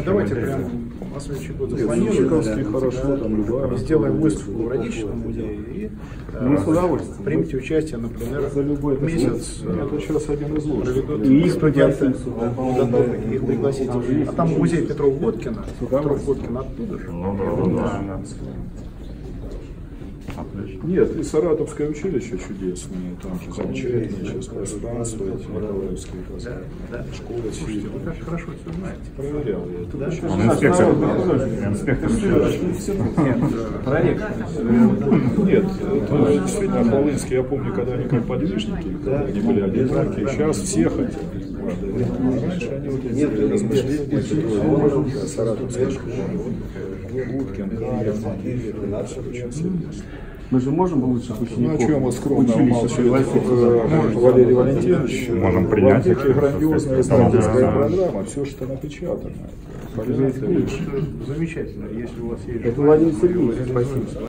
А давайте прямо на следующий год запланируем. Чайковский хорошо, там любая. Сделаем выставку в Родительском музе и э, Мы с удовольствием. примите участие, например, За любой месяц. э, Это сейчас один из лучших. И их студенты подготовки, их пригласить. А там музей Петрова Водкина, Петров Водкин оттуда же. Ну да, да, да. Отлично. Нет, и Саратовское училище чудесное, там же замечательное сейчас пространство, эти Николаевские классы, школа Слушайте, вы как хорошо все знаете. Проверял я. Это. Да? Он инспектор. Инспектор. Нет, это действительно Хвалынский, я помню, когда они как подвижники, когда они были одиноки, сейчас все хотят. Раньше они вот эти размышления, Саратовская школа, Уткин, Киров, очень серьезно. Мы же можем получить Ну, учеников? о чем вот скромно училища умалчивает пригласить? э, Валерий Валентинович. Можем В принять их, Аптеке грандиозная так сказать. издательская Да, да. программа, все, что напечатано. Замечательно, если у вас есть Это Владимир Сергеевич, спасибо.